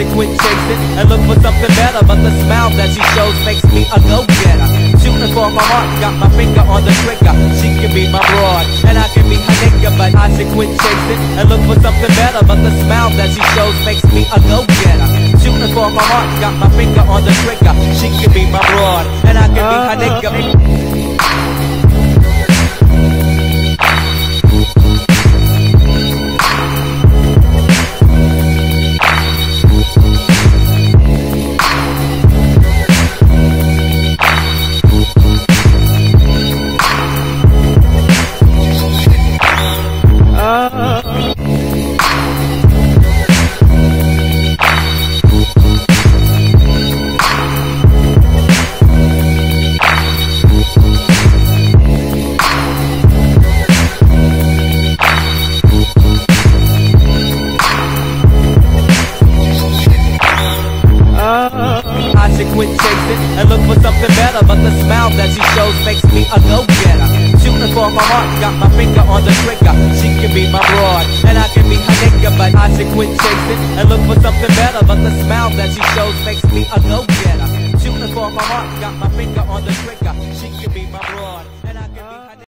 to quit chasing and look for something better. But the smile that she shows makes me a go-getter. Shooting for my heart, got my finger on the trigger. She can be my broad, and I can be her nigga. But I should quit chasing and look for something better. But the smile that she shows makes me a go-getter. Shooting for my heart, got my finger on the trigger. She can be my broad, and I can be her uh, uh, nigga. Uh, Should quit chasing and look for something better. But the smile that she shows makes me a go-getter. Shooting for my heart, got my finger on the trigger. She can be my broad, and I can be her nigga. But I should quit chasing and look for something better. But the smile that she shows makes me a go-getter. Shooting for my heart, got my finger on the trigger. She can be my broad.